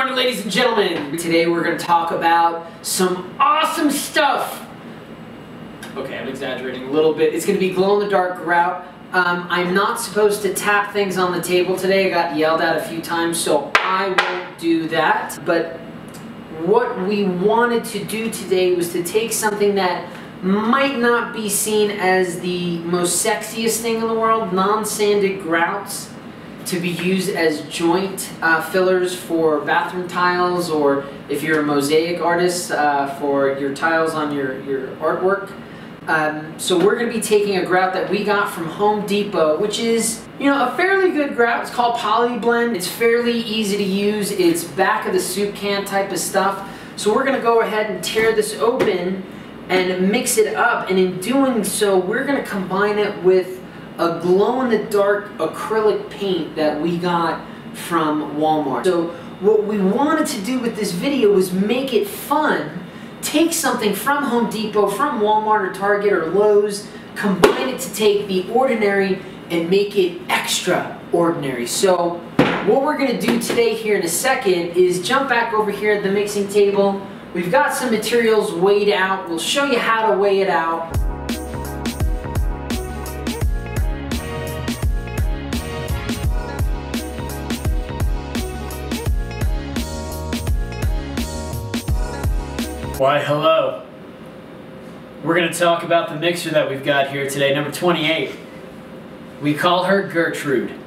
morning, ladies and gentlemen. Today we're going to talk about some awesome stuff. Okay, I'm exaggerating a little bit. It's going to be glow-in-the-dark grout. Um, I'm not supposed to tap things on the table today. I got yelled at a few times, so I won't do that. But what we wanted to do today was to take something that might not be seen as the most sexiest thing in the world, non-sanded grouts, to be used as joint uh, fillers for bathroom tiles or if you're a mosaic artist uh, for your tiles on your, your artwork. Um, so we're going to be taking a grout that we got from Home Depot, which is, you know, a fairly good grout. It's called Polyblend. It's fairly easy to use. It's back of the soup can type of stuff. So we're going to go ahead and tear this open and mix it up. And in doing so, we're going to combine it with a glow-in-the-dark acrylic paint that we got from Walmart. So what we wanted to do with this video was make it fun. Take something from Home Depot, from Walmart or Target or Lowe's, combine it to take the ordinary and make it extraordinary. So what we're to do today here in a second is jump back over here at the mixing table, We've got some materials weighed out. We'll show you how to weigh it out. Why, hello. We're going to talk about the mixer that we've got here today, number 28. We call her Gertrude.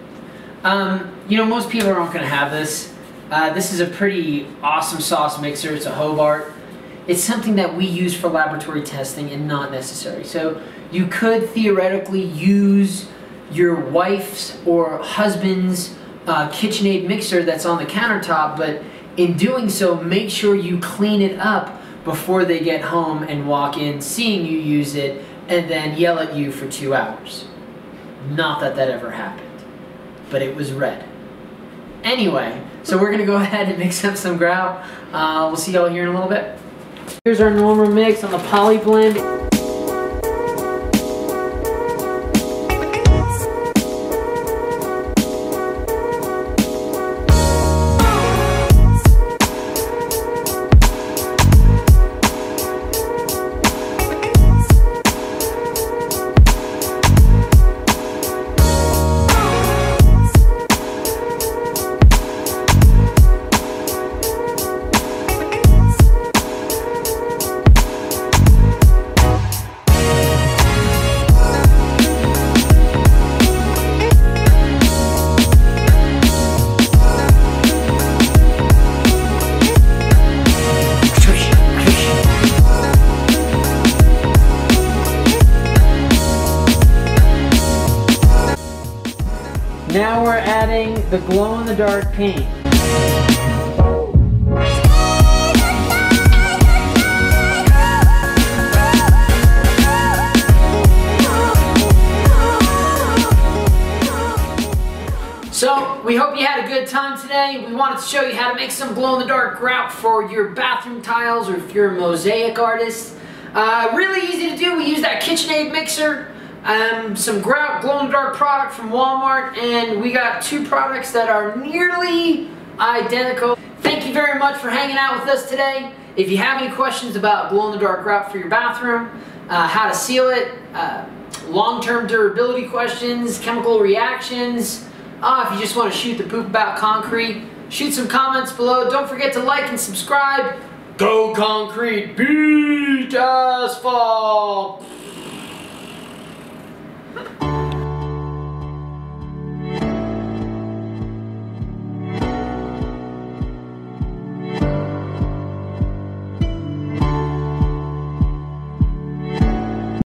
Um, you know, most people aren't going to have this. Uh, this is a pretty awesome sauce mixer. It's a Hobart. It's something that we use for laboratory testing and not necessary. So you could theoretically use your wife's or husband's uh, KitchenAid mixer that's on the countertop, but in doing so, make sure you clean it up before they get home and walk in seeing you use it and then yell at you for two hours. Not that that ever happened, but it was red. Anyway, so we're gonna go ahead and mix up some grout. Uh, we'll see y'all here in a little bit. Here's our normal mix on the Polyblend. Now we're adding the glow-in-the-dark paint. So, we hope you had a good time today. We wanted to show you how to make some glow-in-the-dark grout for your bathroom tiles or if you're a mosaic artist. Uh, really easy to do. We use that KitchenAid mixer um, some grout glow-in-the-dark product from Walmart, and we got two products that are nearly identical. Thank you very much for hanging out with us today. If you have any questions about glow-in-the-dark grout for your bathroom, uh, how to seal it, uh, long-term durability questions, chemical reactions, uh, if you just want to shoot the poop about concrete, shoot some comments below. Don't forget to like and subscribe. Go concrete, beat asphalt!